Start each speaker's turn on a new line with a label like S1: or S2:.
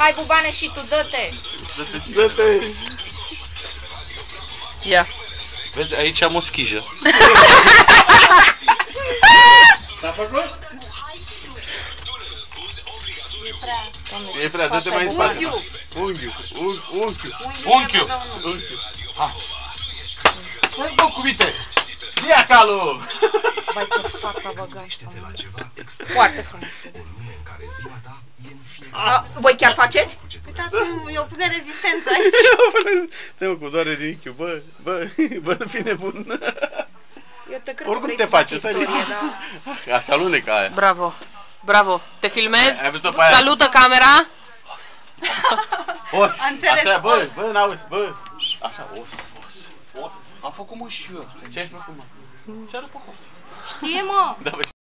S1: Hai, bubane, și tu, dă-te!
S2: Dă-te!
S3: Ia.
S2: Vezi, aici am o schijă. S-a făcut? E prea, dă-te mai în spate.
S1: Unghiul.
S2: Unghiul. Unghiul. Unghiul.
S1: Unghiul.
S2: Unghiul. Unghiul. Ha. Hai, bă, cuvinte! Ia calul!
S1: Vai, ce fața băgați, Foarte frumos. A, voi chiar faceți?
S4: Uitați, e o pune rezistență aici.
S2: Te cu doare rinichiul, bă, bă, bă, nu fi nebun.
S1: Eu te cred
S2: Oricum
S1: că
S2: te
S1: vrei
S2: face,
S1: să
S2: să
S1: istorie, da.
S2: Așa alunecă aia.
S3: Bravo. Bravo. Te filmezi?
S2: Ai văzut-o pe aia?
S3: Salută camera.
S2: Os,
S4: Am înțeles,
S2: așa, bă,
S4: os.
S2: bă, n-auzi, bă. Așa, os, os, os. Am făcut mă și eu asta. Ce ai făcut, mă? Ce-a pe acolo?
S1: Știe, mă!
S2: Da, bă,